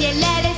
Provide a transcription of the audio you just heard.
Gölgeler